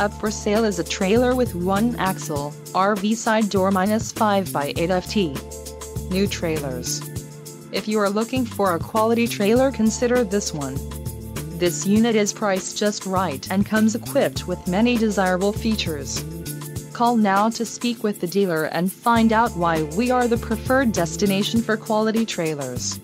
Up for sale is a trailer with one axle, RV side door minus five by eight FT. New trailers. If you are looking for a quality trailer consider this one. This unit is priced just right and comes equipped with many desirable features. Call now to speak with the dealer and find out why we are the preferred destination for quality trailers.